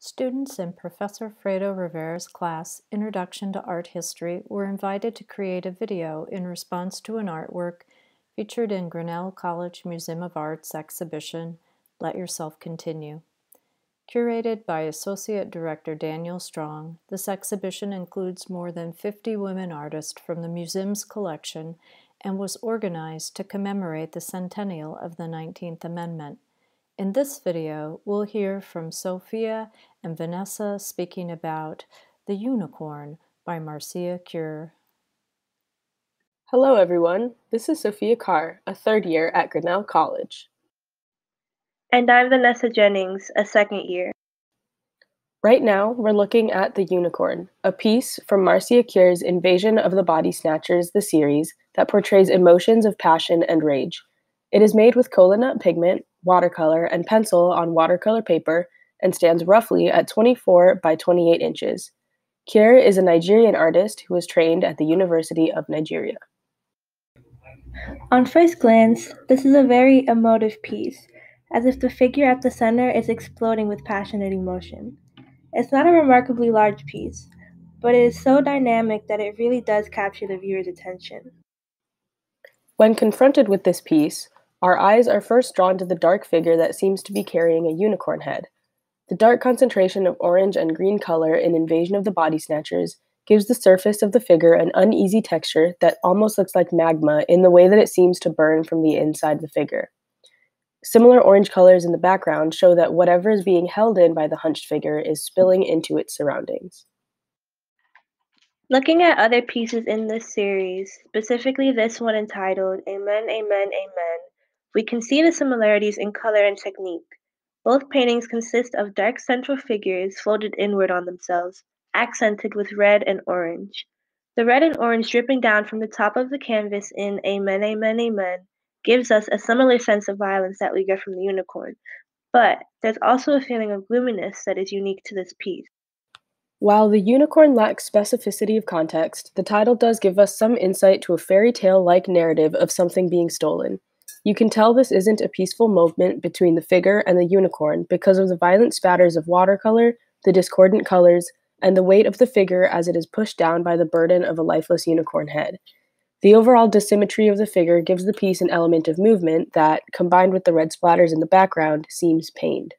Students in Professor Fredo Rivera's class, Introduction to Art History, were invited to create a video in response to an artwork featured in Grinnell College Museum of Art's exhibition, Let Yourself Continue. Curated by Associate Director Daniel Strong, this exhibition includes more than 50 women artists from the museum's collection and was organized to commemorate the centennial of the 19th Amendment. In this video, we'll hear from Sophia and Vanessa speaking about The Unicorn by Marcia Kure. Hello, everyone. This is Sophia Carr, a third year at Grinnell College. And I'm Vanessa Jennings, a second year. Right now, we're looking at The Unicorn, a piece from Marcia Kure's Invasion of the Body Snatchers, the series, that portrays emotions of passion and rage. It is made with kola nut pigment, watercolor, and pencil on watercolor paper and stands roughly at 24 by 28 inches. Kure is a Nigerian artist who was trained at the University of Nigeria. On first glance, this is a very emotive piece, as if the figure at the center is exploding with passionate emotion. It's not a remarkably large piece, but it is so dynamic that it really does capture the viewer's attention. When confronted with this piece, our eyes are first drawn to the dark figure that seems to be carrying a unicorn head. The dark concentration of orange and green color in Invasion of the Body Snatchers gives the surface of the figure an uneasy texture that almost looks like magma in the way that it seems to burn from the inside of the figure. Similar orange colors in the background show that whatever is being held in by the hunched figure is spilling into its surroundings. Looking at other pieces in this series, specifically this one entitled Amen, Amen, Amen, we can see the similarities in color and technique. Both paintings consist of dark central figures folded inward on themselves, accented with red and orange. The red and orange dripping down from the top of the canvas in Amen, Amen, Amen gives us a similar sense of violence that we get from the unicorn, but there's also a feeling of gloominess that is unique to this piece. While the unicorn lacks specificity of context, the title does give us some insight to a fairy tale like narrative of something being stolen. You can tell this isn't a peaceful movement between the figure and the unicorn because of the violent spatters of watercolor, the discordant colors, and the weight of the figure as it is pushed down by the burden of a lifeless unicorn head. The overall dissymmetry of the figure gives the piece an element of movement that, combined with the red splatters in the background, seems pained.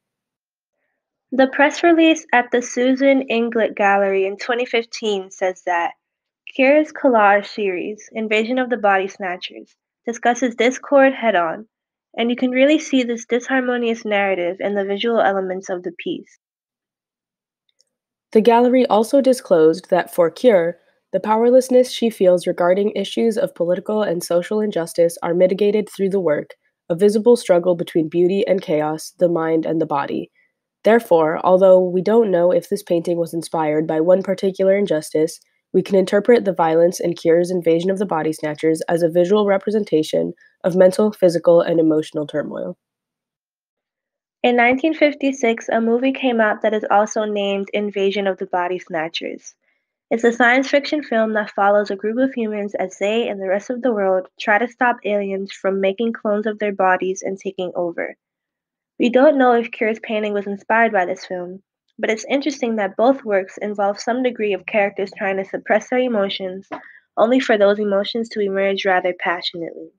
The press release at the Susan Inglett Gallery in 2015 says that Kure's collage series, Invasion of the Body Snatchers, discusses discord head-on, and you can really see this disharmonious narrative in the visual elements of the piece. The gallery also disclosed that for Kure, the powerlessness she feels regarding issues of political and social injustice are mitigated through the work, a visible struggle between beauty and chaos, the mind and the body. Therefore, although we don't know if this painting was inspired by one particular injustice, we can interpret the violence in Kure's invasion of the body snatchers as a visual representation of mental, physical, and emotional turmoil. In 1956, a movie came out that is also named Invasion of the Body Snatchers. It's a science fiction film that follows a group of humans as they and the rest of the world try to stop aliens from making clones of their bodies and taking over. We don't know if Kure's painting was inspired by this film, but it's interesting that both works involve some degree of characters trying to suppress their emotions, only for those emotions to emerge rather passionately.